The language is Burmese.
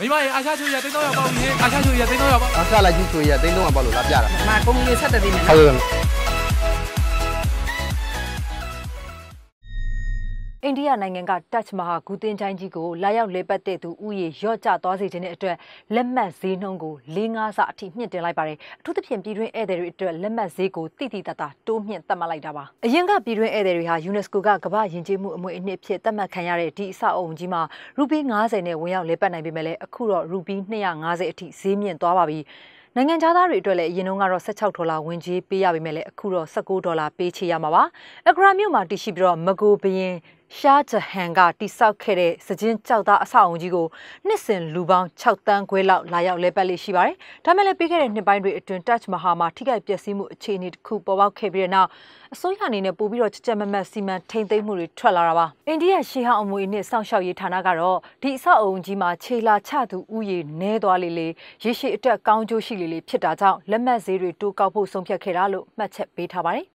မိမရေအာရှချိုရတိတ်တော့ရောက်ပါဦးရေအာရှချိုရတိတ်တော့ရောက်ပါအားကလိုက်ကြီးဆိုရတိန်းတော့ပါလို့လာပြတာမကုမ္ပဏီဆက်တဲ့တင်နေဟုတ်နော်ကဲ့ အိန္ဒိယနိုင်ငံက Taj Mahal ဂူတင်ချိုင်းကြီးကိုလာရောက်လေပတ်တဲ့သူဥယေရော့ကျသွားစေခြင်းတဲ့အတွက်လက်မှတ်ဈေးနှုန်းကို၄-၅ဆအထိမြင့်တင်လိုက်ပါတယ်အထူးသဖြင့်ပြည်တွင်းဧည့်သည်တွေအတွက်လက်မှတ်ဈေးကိုတိတိတတ်တာတိုးမြင့်သတ်မှတ်လိုက်တာပါအရင်ကပြည်တွင်းဧည့်သည်တွေဟာ UNESCO ကကမ္ဘာယဉ်ကျေးမှုအမွေအနှစ်အဖြစ်သတ်မှတ်ခံရတဲ့ဒီအဆောက်အအုံကြီးမှာရူပီ90နဲ့ဝင်ရောက်လေပတ်နိုင်ပေမဲ့လည်းအခုတော့ရူပီ250အထိဈေးမြင့်သွားပါပြီနိုင်ငံသားတွေအတွက်လည်းအရင်တုန်းကတော့16ဒေါ်လာဝင်ကြေးပေးရပေမဲ့လည်းအခုတော့19ဒေါ်လာပေးချေရမှာပါ။အဂရာမြို့မှာတည်ရှိပြီးတော့မကိုဘရင် ရှားဂျဟန်ကတိစောက်ခဲ့တဲ့စကြင်းကြောက်သားအဆောက်အုံကြီးကိုနှစ်စဉ်လူပေါင်း6တန်းခွဲလောက်လာရောက်လဲပတ်လေးရှိပါတယ်။ဒါမဲ့လည်းပြီးခဲ့တဲ့နှစ်ပိုင်းတွေအတွင်း Touch Mahal မှာထိခိုက်ပျက်စီးမှုအခြေအနေတစ်ခုပေါ်ပေါက်ခဲ့ပြီးတဲ့နောက်အစိုးရအနေနဲ့ပို့ပြီးတော့ကြက်ကြက်မက်မက်စီမံထိန်သိမ်းမှုတွေထွက်လာတာပါ။အိန္ဒိယရှေးဟောင်းအမွေအနှစ်စောင့်ရှောက်ရေးဌာနကတော့ဒီအဆောက်အုံကြီးမှာခြေလာချသူဥယေနဲသွားလေလေရေရှည်အတွက်ကောင်းကျိုးရှိလေလေဖြစ်တာကြောင့်လက်မှတ်ဈေးတွေတိုးကောက်ဖို့ဆုံးဖြတ်ခဲ့တာလို့မှတ်ချက်ပေးထားပါတယ်။